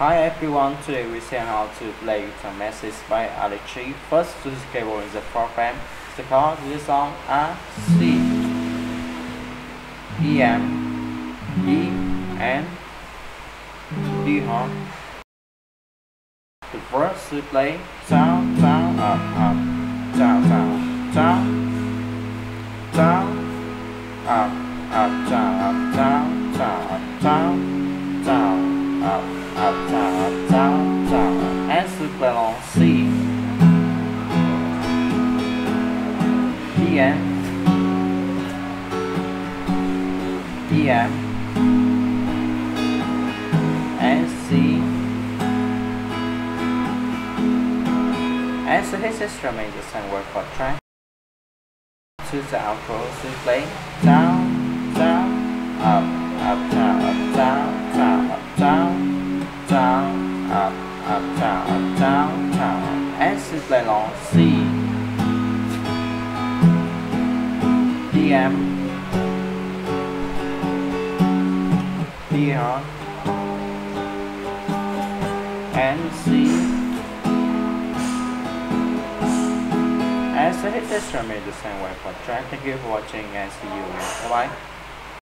Hi everyone, today we see how to play the message by Alex G. First to the cable in the program, the chord is song A, C, E, M, E, and D hard. The first to play down, down, up, up, down, down, down, down, up, up, down, up, down, down, up, down, E, M, E, M, and C. And so his instrument is the same word for track. To the outro, to play. Down, down, up, up, down, up, down, down, up, down, down, up, up, down, up, down, down, and to play along C, D, M, D hard, and C. As the hit instrument the same way for track. Thank you for watching and see you next. Bye bye.